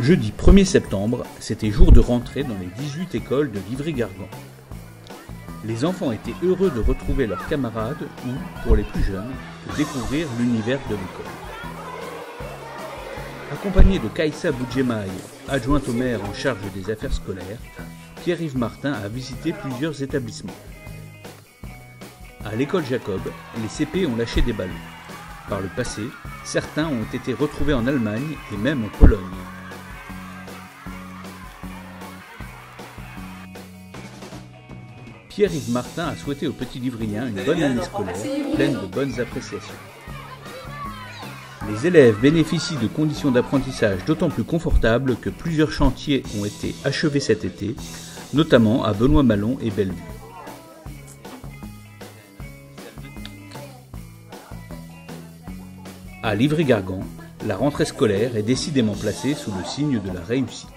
Jeudi 1er septembre, c'était jour de rentrée dans les 18 écoles de Livry-Gargan. Les enfants étaient heureux de retrouver leurs camarades ou, pour les plus jeunes, de découvrir l'univers de l'école. Accompagné de Kaïssa Boudjemaï, adjointe au maire en charge des affaires scolaires, Pierre-Yves Martin a visité plusieurs établissements. À l'école Jacob, les CP ont lâché des ballons. Par le passé, certains ont été retrouvés en Allemagne et même en Pologne. Pierre-Yves Martin a souhaité aux petits livriens une bonne année scolaire, pleine de bonnes appréciations. Les élèves bénéficient de conditions d'apprentissage d'autant plus confortables que plusieurs chantiers ont été achevés cet été, notamment à Benoît-Malon et Bellevue. À Livry-Gargan, la rentrée scolaire est décidément placée sous le signe de la réussite.